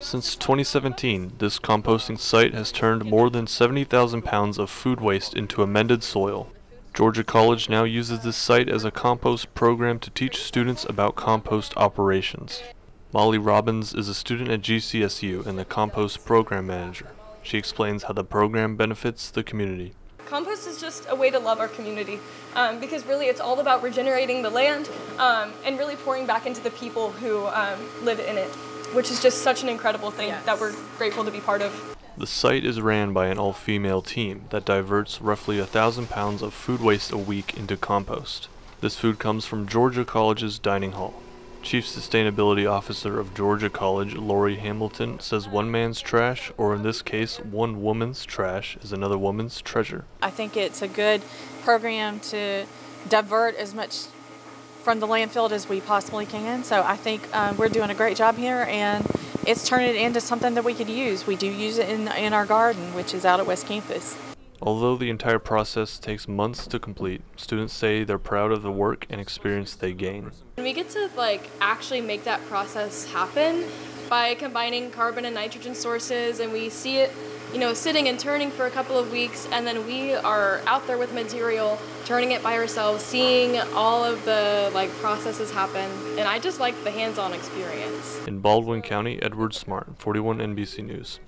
Since 2017, this composting site has turned more than 70,000 pounds of food waste into amended soil. Georgia College now uses this site as a compost program to teach students about compost operations. Molly Robbins is a student at GCSU and the compost program manager. She explains how the program benefits the community. Compost is just a way to love our community um, because really it's all about regenerating the land um, and really pouring back into the people who um, live in it, which is just such an incredible thing Yes. that we're grateful to be part of. The site is ran by an all-female team that diverts roughly a thousand pounds of food waste a week into compost. This food comes from Georgia College's dining hall. Chief Sustainability Officer of Georgia College, Lori Hamilton, says one man's trash, or in this case, one woman's trash, is another woman's treasure. I think it's a good program to divert as much from the landfill as we possibly can. So I think um, we're doing a great job here, and it's turning it into something that we could use. We do use it in in our garden, which is out at West Campus. Although the entire process takes months to complete, students say they're proud of the work and experience they gain. And we get to like actually make that process happen by combining carbon and nitrogen sources and we see it you know sitting and turning for a couple of weeks and then we are out there with material turning it by ourselves seeing all of the like processes happen and i just like the hands-on experience In Baldwin County, Edward Smart, 41 NBC News.